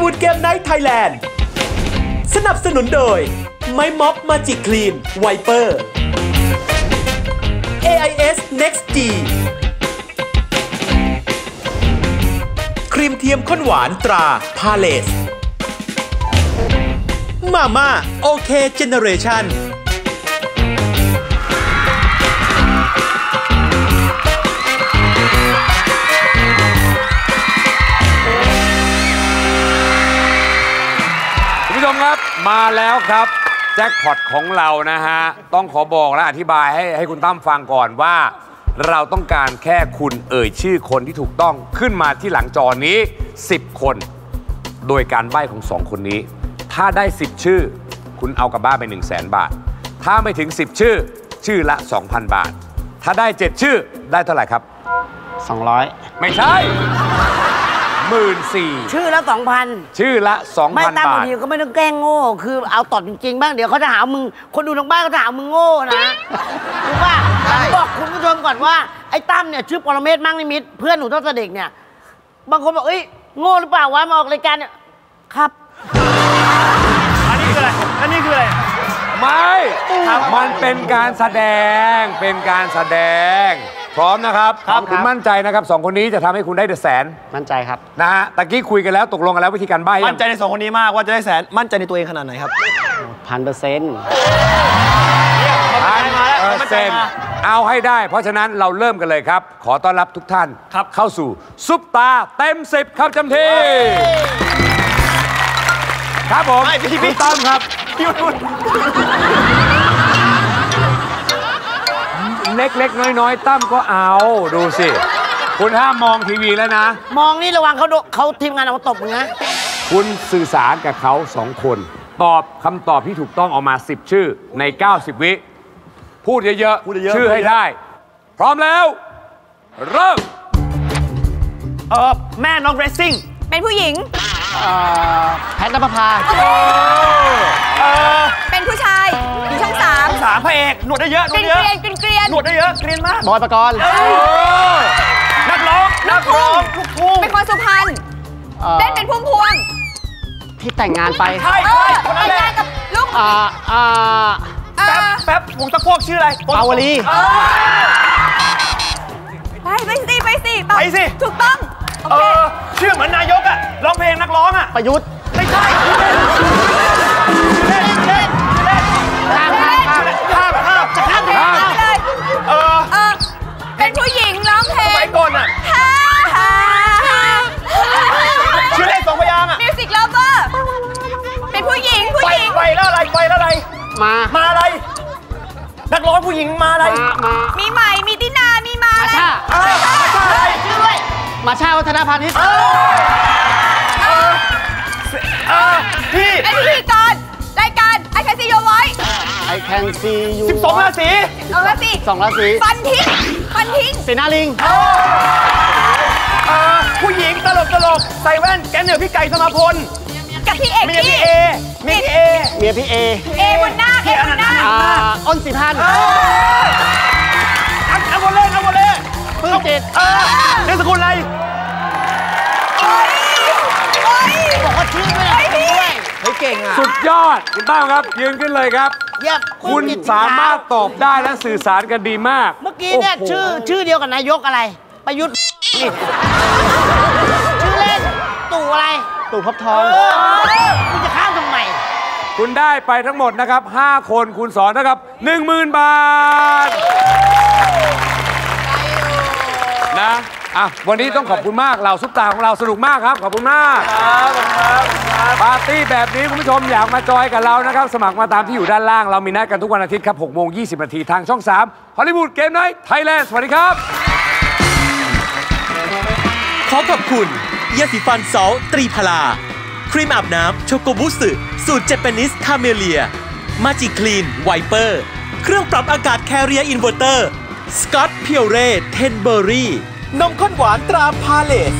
วูด Game Night Thailand สนับสนุนโดย ไม้ม็อบ Magiclean Wiper AIS Next G ครีมเทียมข้นหวานตราพาเลส มาม่า OK Generation มาแล้วครับ แจ็คพอตของเรานะฮะ ต้องขอบอกและอธิบายให้ให้คุณตั้มฟังก่อนว่า เราต้องการแค่คุณเอ่ยชื่อคนที่ถูกต้องขึ้นมาที่หลังจอนี้ 10 คน โดยการใบ้ของ 2 คนนี้ ถ้าได้ 10 ชื่อ คุณเอากลับบ้านไป 1 0 0 0 0แบาท ถ้าไม่ถึง 10 ชื่อ ชื่อละ 2,000 บาท ถ้าได้ 7 ชื่อได้เท่าไหร่ครับ 200 ไม่ใช่ หมื่นสี่ชื่อแล้วสองพันชื่อละไม่2,000ตั้งบาบางท ทีก็ไม่ต้องแกล้งโง่ คือเอาตอบจริงๆบ้างเดี๋ยวเขาจะหามึง คนดูทางบ้านก็จะหามึงโง่นะรู้ป่ะผมบอกคุณผู้ชมก่อนว่าไอ้ตั้มเนี่ยชื่อปรเมศมั่งนิมิตเพื่อนหนูตั้งแต่เด็กเนี่ย บางคนบอกเอ้ยโง่หรือเปล่าวะมาออกรายการเนี่ยครับ อันนี้คืออะไร อันนี้คืออะไร ไม่ มันเป็นการแสดง เป็นการแสดง พร้อมนะครับครับ คุณครับมั่นใจนะครับสองคนนี้จะทำให้คุณได้เดอะแสนมั่นใจครับ นะฮะตะกี้คุยกันแล้วตกลงกันแล้ววิธีการใบ้ยังมั่นใจในสองคนนี้มากว่าจะได้แสน มั่นใจในตัวเองขนาดไหนครับ พันเปอร์เซ็นต์พันมาแล้วเปอร์เซ็นต์เอาให้ได้ เพราะฉะนั้นเราเริ่มกันเลยครับ ขอต้อนรับทุกท่านครับ เข้าสู่ซุปตาเต็มสิบครับจำทีครับผมไม่พี่คุพี่ณตั้มครับ พี่นุ่น เล็ก ๆ น้อย ๆ ตั้มก็เอา ดูสิ คุณห้ามมองทีวีแล้วนะ มองนี่ระวังเขาโดเขาทีมงานเอามาตบมึงนะ คุณสื่อสารกับเขาสองคน ตอบคำตอบที่ถูกต้องออกมา 10 ชื่อใน 90 วิ พูดเยอะพูดเยอะชื่อให้ได้ พร้อมแล้ว เริ่ม เออแม่น้องเรซซิ่งเป็นผู้หญิง แพทย์นภพาเออามสามพระเอกหนวดได้เยอะหนเกวรีดยนได้เยอะเกรียนเกรียนหนวดได้เยอะเกรียนมากบอยประกรณ์นักร้องนักร้องลูกทุ่งเป็นคนสุพรรณเอ่อเล่นเป็นพุ่มพวงที่แต่งงานไปใช่เอใช่อคนนั้นแต่งแหงาละนกับลูกอ่าอ่า เอแป๊บอ แป๊บผงตะพวกชื่ออะไรปาวลี เออไปไปสิไปสิตอบไปสิ ถูกต้อง โอเอเค อชื่อเหมือนนายกอะร้องเพลงนักร้องอะประยุทธ์ไม่ใช่ มา มาอะไร นักร้องผู้หญิงมาอะไร มา มามีใหม่ มีตินา มีมามาอะไรชาเออมาชาอะไรชื่อด้วยมาชาวัฒนพานิชเออเออเออพี่เป็นพิธีกรรายการ I Can See Your Voice ไอแคนซียูสิบสองราศีเอาละสิสองราศีฟันทิ้งฟันทิ้งสีหน้าลิงเออผู้หญิงตลกตลกใส่แว่นแกนเหนือพี่ไก่สมาพลกับพี่เอกเมียกี้พี่เอเมียพี่เอเมียพี่เอเอบุญนาคเอบุญนา คอ่าอ้นสิพันธ์อันอันวอลเล่อันวอลเล่ปลื้มจิตเออเนามสกุลอะไรโอ้ยโอ้ยบอกว่าชื่อด้วยโอ้ยพี่เฮ้ยเก่งอะสุดยอดคุณตั้มครับ ยืนขึ้นเลยครับเยี่ยมคุณสามารถตอบได้และสื่อสารกันดีมาก เมื่อกี้เนี่ยโโหชื่อชื่อเดียวกับนายกอะไร ประยุทธ์นี่ชื่อเล่นตู่อะไรตู่พบทอง คุณได้ไปทั้งหมดนะครับ 5 คนคูณ2เท่ากับ10,000 บาท นะ อะ วันนี้ต้องขอบคุณมากเราซุปตาร์ของเราสนุกมากครับ ขอบคุณมากครับครับครับปาร์ตี้แบบนี้ คุณผู้ชมอยากมาจอยกับเรานะครับ สมัครมาตามที่อยู่ด้านล่าง เรามีนัดกันทุกวันอาทิตย์ครับ6โมง20นาทีทางช่อง3 Hollywood Game Night Thailand สวัสดีครับ ขอขอบคุณยาสีฟันซอลตรีพลา ครีมอาบน้ำ Shokubutsuสูตร Japanese Camellia Magiclean Wiper เครื่องปรับอากาศ Carrier Inverter สก๊อตเพียวเร่เท็นเบอร์รี่ นมข้นหวานตราพาเลส